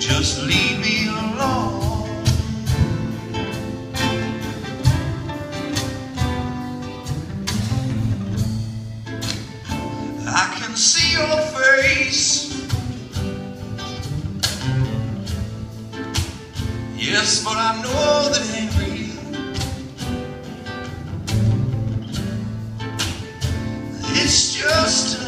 just leave me alone. I can see your face. Yes, but I know that it. It's just